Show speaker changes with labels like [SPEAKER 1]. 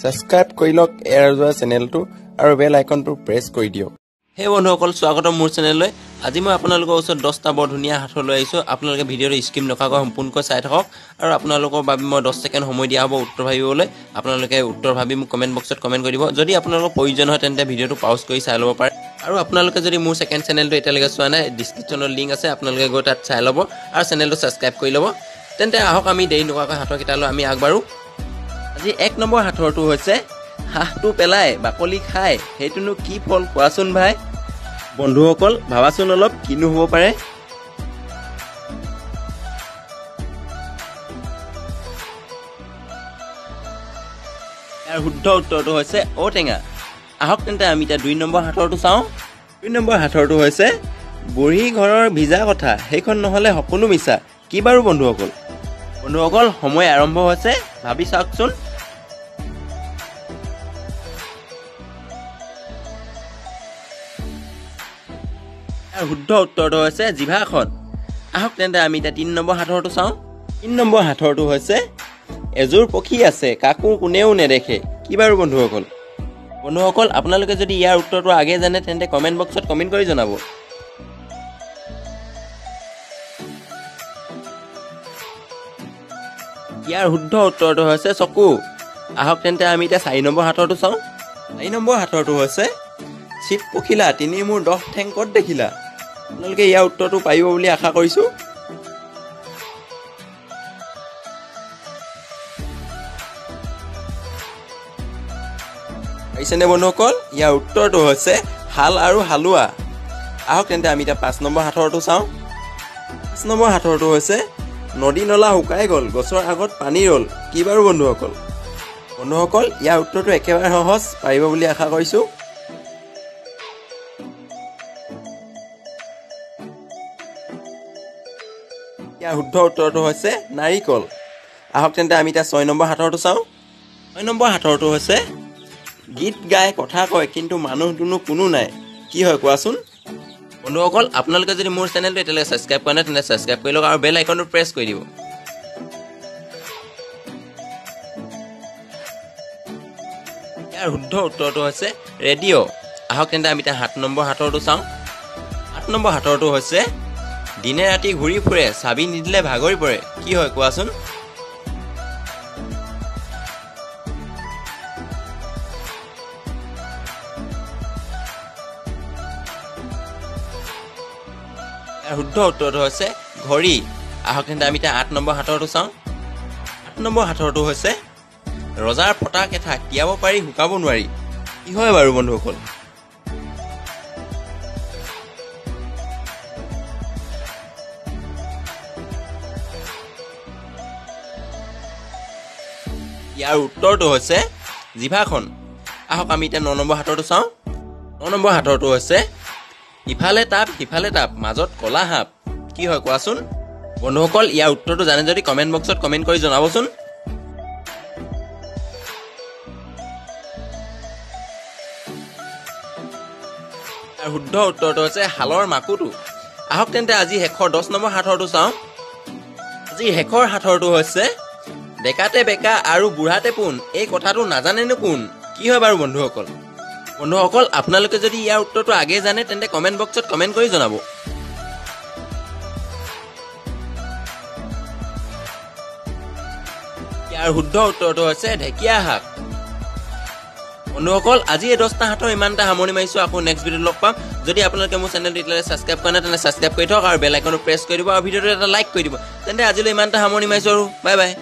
[SPEAKER 1] Subscribe কৰি লওক air যোৱা চেনেলটো আৰু বেল আইকনটো প্ৰেছ কৰি দিয়ক।
[SPEAKER 2] সেই বন্ধুসকল স্বাগতম মোৰ চেনেললৈ। আজি মই আপোনালোকৰ ওচৰত দহটা বৰ ধুনীয়া সাঁথৰ লৈ আহিছোঁ। আপোনালোকে ভিডিঅ'টো স্কিম নকৰাকৈ সম্পূৰ্ণকৈ চাই থাকক আৰু আপোনালোকৰ বাবে মই দহ ছেকেণ্ড সময় দিয়া হ'ব উত্তৰ ভাবিবলৈ। আপোনালোকে উত্তৰ ভাবি মোক কমেণ্ট বক্সত কমেণ্ট কৰি দিব। যদি আপোনালোকৰ প্ৰয়োজন হয় তেন্তে ভিডিঅ'টো পাউজ কৰি চাই ল'ব পাৰে। আৰু আপোনালোকে যদি মোৰ ছেকেণ্ড চেনেলটো এতিয়ালৈকে চোৱা নাই ডিছক্ৰিপশ্যনত লিংক আছে আপোনালোকে গৈ তাত চাই ল'ব আৰু চেনেলটো ছাবস্ক্ৰাইব কৰি ল'ব। তেন্তে আহক আমি দেৰি নকৰাকৈ সাঁথৰকেইটালৈ আমি আগবাঢ়োঁ। আজি এক নম্বৰ সাঁথৰটো হৈছে হাঁহটো পেলাই বাকলি খাই সেইটোনো কি ফল কোৱাচোন ভাই? বন্ধুসকল ভাবাচোন অলপ কিনো হ'ব পাৰে? ইয়াৰ শুদ্ধ উত্তৰটো হৈছে ঔটেঙা। আহক তেন্তে আমি এতিয়া দুই নম্বৰ সাঁথৰটো চাওঁ। দুই নম্বৰ সাঁথৰটো হৈছে বুঢ়ী ঘৰৰ ভিজা কথা সেইখন নহ'লে সকলো মিছা। কি বাৰু বন্ধুসকল? বন্ধুসকল সময় আৰম্ভ হৈছে ভাবি চাওকচোন। শুদ্ধ উত্তৰটো হৈছে জিভাখন আহক তেন্তে আমি এতিয়া তিনি নম্বৰ সাঁথৰটো চাওঁ। তিনি নম্বৰ সাঁথৰটো হৈছে এযোৰ পক্ষী আছে কাকো কোনেও নেদেখে। কি বাৰু বন্ধুসকল? বন্ধুসকল আপোনালোকে যদি ইয়াৰ উত্তৰটো আগে জানে তেন্তে কমেণ্ট বক্সত কমেণ্ট কৰি জনাব। ইয়াৰ শুদ্ধ উত্তৰটো হৈছে চকু। আহক তেন্তে আমি এতিয়া চাৰি নম্বৰ সাঁথৰটো চাওঁ। চাৰি নম্বৰ সাঁথৰটো হৈছে চিট পখিলা তিনি মোৰ দহ ঠেং ক'ত দেখিলা। আপোনালোকে ইয়াৰ উত্তৰটো পাৰিব বুলি আশা কৰিছোঁ। পাৰিছেনে বন্ধুসকল? ইয়াৰ উত্তৰটো হৈছে হাল আৰু হালোৱা। আহক তেন্তে আমি এতিয়া পাঁচ নম্বৰ সাঁথৰটো চাওঁ। পাঁচ নম্বৰ সাঁথৰটো হৈছে নদী নলা শুকাই গ'ল গছৰ আগত পানী ৰ'ল। কি বাৰু বন্ধুসকল? বন্ধুসকল ইয়াৰ উত্তৰটো একেবাৰে সহজ পাৰিব বুলি আশা কৰিছোঁ। ইয়াৰ শুদ্ধ উত্তৰটো হৈছে নাৰিকল। আহক তেন্তে আমি এতিয়া ছয় নম্বৰ সাঁথৰটো চাওঁ। ছয় নম্বৰ সাঁথৰটো হৈছে গীত গাই কথা কয় কিন্তু মানুহ দুনো কোনো নাই। কি হয় কোৱাচোন? বন্ধুসকল আপোনালোকে যদি মোৰ চেনেলটো এতিয়ালৈকে ছাবস্ক্ৰাইব কৰা নাই তেন্তে ছাবস্ক্ৰাইব কৰি লওক আৰু বেল আইকনটো প্ৰেছ কৰি দিব। ইয়াৰ শুদ্ধ উত্তৰটো হৈছে ৰেডিঅ' আহক তেন্তে আমি এতিয়া সাত নম্বৰ সাঁথৰটো চাওঁ। সাত নম্বৰ সাঁথৰটো হৈছে দিনে ৰাতি ঘূৰি ফুৰে চাবি নিদিলে ভাগৰি পৰে। কি হয় কোৱাচোন? শুদ্ধ উত্তৰটো হৈছে ঘড়ী। আহক তেন্তে আমি এতিয়া আঠ নম্বৰ সাঁথৰটো চাওঁ। আঠ নম্বৰ সাঁথৰটো হৈছে ৰজাৰ ফটা কেঠা তিয়াব পাৰি শুকাব নোৱাৰি। কি হয় বাৰু বন্ধুসকল? ইয়াৰ উত্তৰটো হৈছে জিভাখন। আহক আমি এতিয়া ন নম্বৰ সাঁথৰটো চাওঁ। ন নম্বৰ সাঁথৰটো হৈছে ইফালে তাপ সিফালে তাপ মাজত কলা সাপ। কি হয় কোৱাচোন? বন্ধুসকল ইয়াৰ উত্তৰটো জানে যদি কমেণ্ট বক্সত কমেণ্ট কৰি জনাবচোন। শুদ্ধ উত্তৰটো হৈছে শালৰ মাকুটো। আহক তেন্তে আজি শেষৰ দহ নম্বৰ সাঁথৰটো চাওঁ। আজি শেষৰ সাঁথৰটো হৈছে ডেকাতে বেকা আৰু বুঢ়াতে পোন এই কথাটো নাজানেনো কোন? কি হয় বাৰু বন্ধুসকল? বন্ধুসকল আপোনালোকে যদি ইয়াৰ উত্তৰটো আগেয়ে জানে তেন্তে কমেণ্ট বক্সত কমেণ্ট কৰি জনাব। ইয়াৰ শুদ্ধ উত্তৰটো হৈছে ঢেকীয়া শাক। বন্ধুসকল আজি এই দহটা হাতৰ ইমানটা সামৰণি মাৰিছোঁ আকৌ নেক্সট ভিডিঅ'ত লগ পাম। যদি আপোনালোকে মোৰ চেনেলটো এতিয়ালৈকে ছাবস্ক্ৰাইব কৰা নাই তেন্তে ছাবস্ক্ৰাইব কৰি থওক আৰু বেল আইকনটো প্ৰেছ কৰি দিব আৰু ভিডিঅ'টো এটা লাইক কৰি দিব। তেন্তে আজিলৈ ইমানটা সামৰণি মাৰিছোঁ আৰু বাই বাই